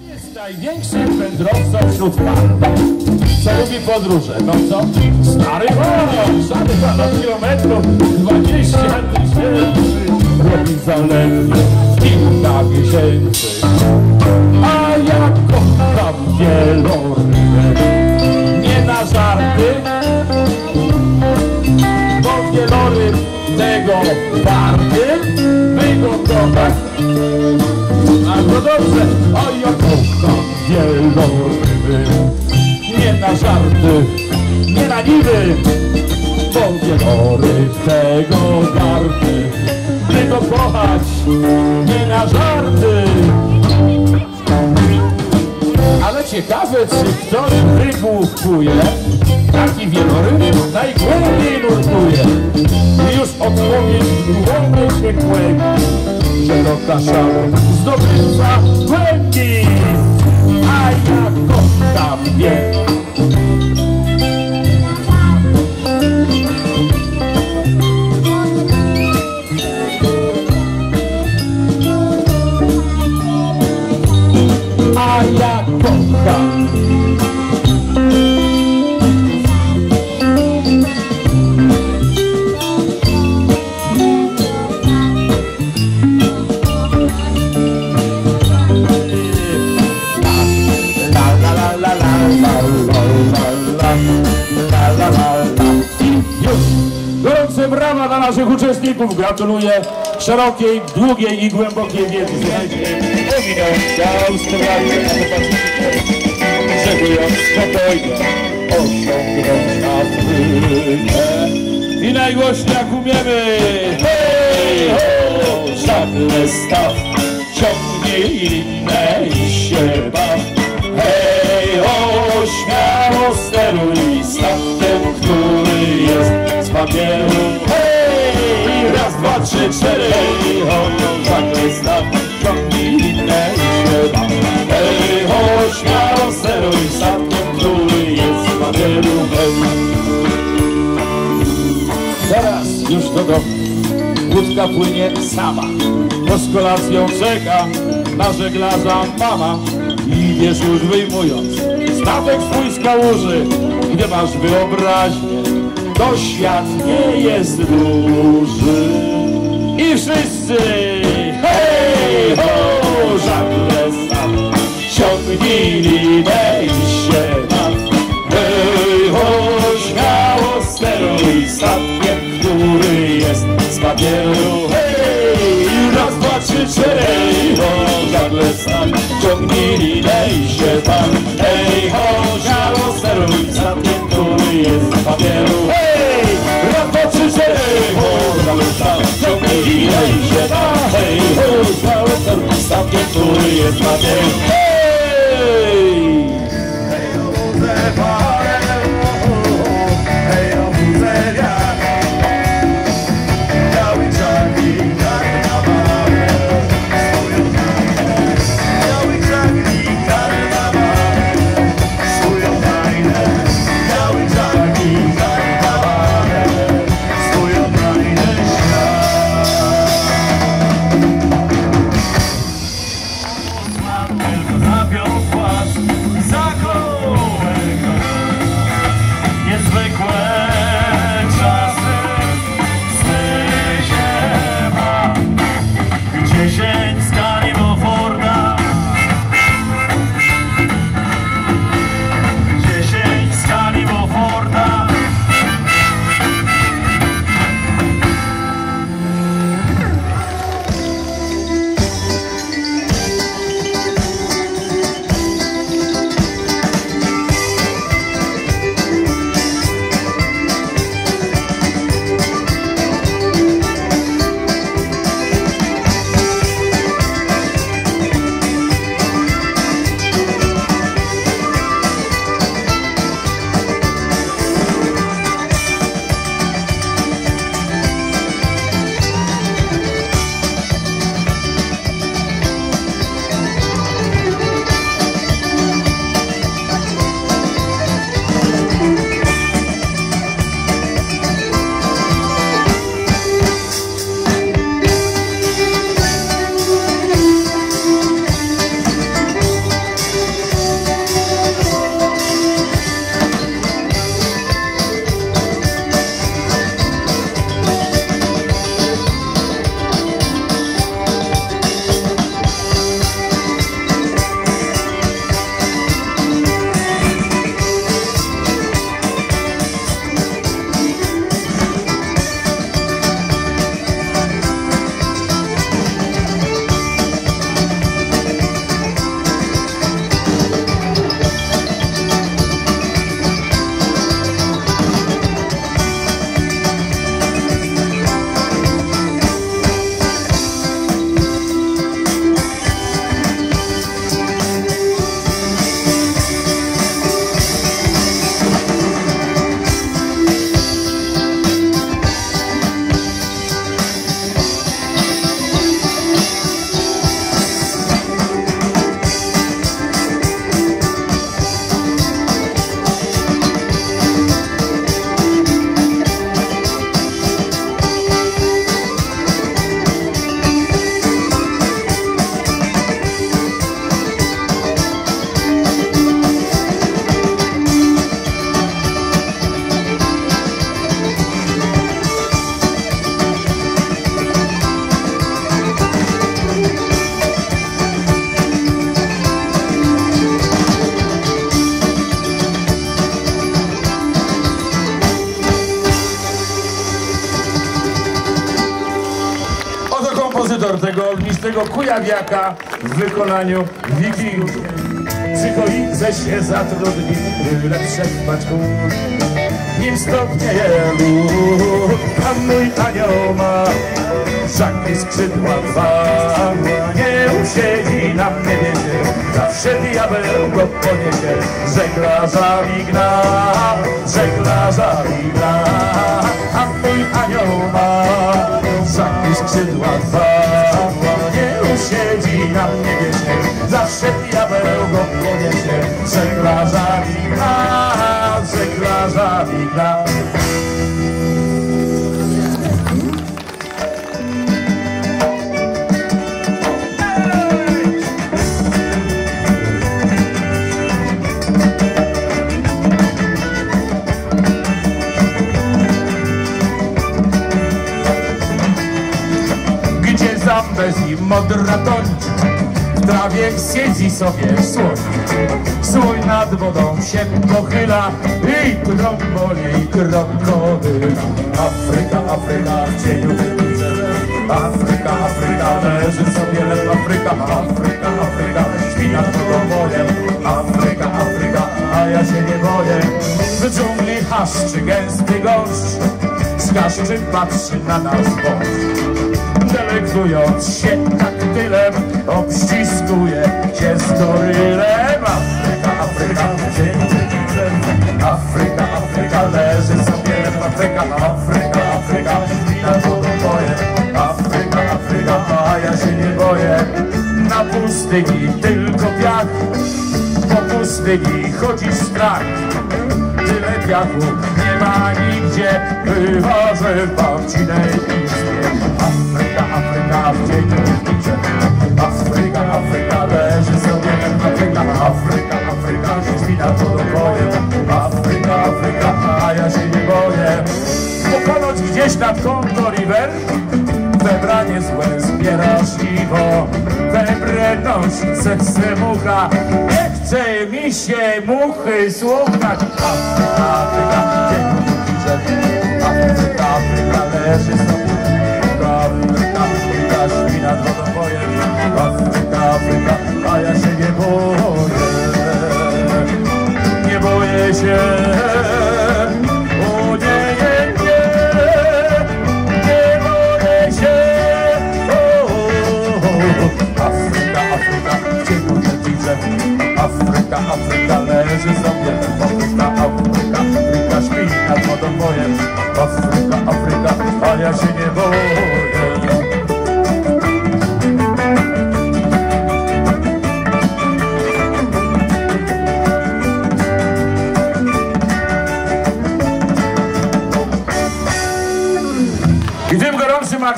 jest największym wędrowcą wśród pan. Co lubi podróże? No co? Stary chłop, stary ponad kilometrów, 20 tysięcy, robi zaledwie kilka miesięcy. A ja kocham wielorybę, nie na żarty, bo wieloryb tego warty, by go kochać. Albo dobrze, ja kocham wieloryby, nie na żarty, nie na niby, bo wieloryb tego warty, by go kochać, nie na żarty. Ale ciekawe, czy ktoś wygłupuje, taki wieloryb najgłębiej nurtuje. I już odpowiedź w się kłębi, szeroka szalą zdobywca głębi. a Jacob también. Brawa dla naszych uczestników. Gratuluję szerokiej, długiej i głębokiej wiedzy. Ominąłem ja Australię, a. Żeby ją spokojnie osiągnąć. I najgłośniej jak umiemy. Hej, ho, żagle staw, ciągnij linę i się baw. Hej, ho, śmiało steruj statkiem, który jest z papieru. Trzy, cztery, ho, żagle staw, ciągnij linę i baw. Hej, ho, śmiało steruj statkiem, który jest z papieru. Teraz już do domu. Łódka płynie sama. Bo z kolacją czeka Na żeglarza mama. I wiesz już wyjmując Statek swój z kałuży Gdy masz wyobraźnię To świat nie jest duży I wszyscy Hej, ho, żagle sam Ciągnij linę i się baw Hej, ho, śmiało steruj statkiem, który jest z papieru. Hej, raz, dwa, trzy, cztery, hej, ho, żagle sam, ciągnij linę i się pan. Hej, ho, śmiało steruj statkiem, który jest z papieru. Louis is my name. Tego ognistego kujawiaka w wykonaniu wikingów. Psychoidze się zatrudni, przetrwać gór. Nim stopnieje lód, a mój anioł ma żagli skrzydła dwa. Nie usiedzi na mnie zawsze diabeł go poniesie. Żeglarza wigna, żeglarza wigna, a mój anioł ma żagli skrzydła dwa. Modra tończ w trawie siedzi sobie słoń. Słoń nad wodą się pochyla i trąboli i krokodyl. Afryka, Afryka w cieniu. Afryka, Afryka leży sobie lew Afryka, Afryka, Afryka śpi nad wodą. Afryka, Afryka, a ja się nie boję. W dżungli haszczy gęsty gość, z patrzy na nas wąż delektując się taktylem, obściskuje się z gorylem. Afryka, Afryka, dziękuję. Afryka, Afryka, leży sobie Afryka, Afryka, Afryka, śpi nad wodą boję. Afryka, Afryka, a ja się nie boję. Na pustyni tylko piach, po pustyni chodzi strach. Tyle piachu nie ma nigdzie, bywa, że w babcinej izbie. Afryka, Afryka w gdzieś nad Kongo River. Webranie złe zbiera żniwo Webrę nosi serce mucha. Nie chce mi się muchy słuchać. Afryka, Afryka, dziękuję Afryka, Afryka leży sobie. Afryka, Afryka śpi nad wodą bojem Afryka, Afryka, a ja się nie boję. Nie boję się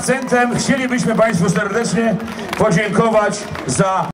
akcentem chcielibyśmy Państwu serdecznie podziękować za